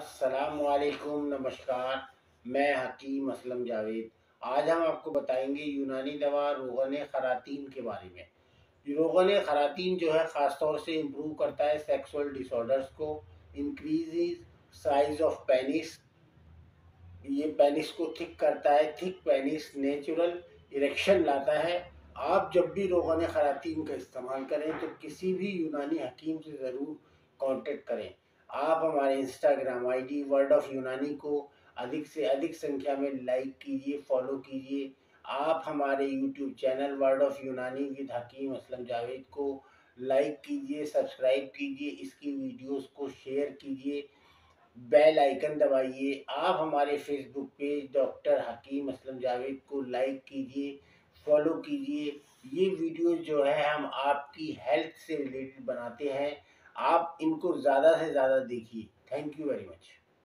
असलकुम नमस्कार, मैं हकीम असलम जावेद। आज हम आपको बताएँगे यूनानी दवा रोगन ख़रातीन के बारे में। रोगन ख़रातीन जो है ख़ास तौर से इम्प्रूव करता है सेक्सुअल डिसऑर्डर्स को इंक्रीज साइज़ ऑफ़ पेनिस ये पेनिस को थिक करता है थिक पेनिस नेचुरल इरेक्शन लाता है। आप जब भी रोगन ख़रातीन का इस्तेमाल करें तो किसी भी यूनानी हकीम से ज़रूर कांटेक्ट करें। आप हमारे इंस्टाग्राम आईडी वर्ड ऑफ़ यूनानी को अधिक से अधिक संख्या में लाइक कीजिए फॉलो कीजिए। आप हमारे YouTube channel word of Unani with Hakim Aslam Javed को लाइक कीजिए सब्सक्राइब कीजिए, इसकी वीडियोस को शेयर कीजिए। बेल आइकन दबाइए। आप हमारे Facebook page doctor Hakim Aslam Javed को लाइक कीजिए फॉलो कीजिए। ये वीडियो जो है हम आपकी हेल्थ से रिलेटेड बनाते हैं। आप इनको ज़्यादा से ज़्यादा देखिए। Thank you very much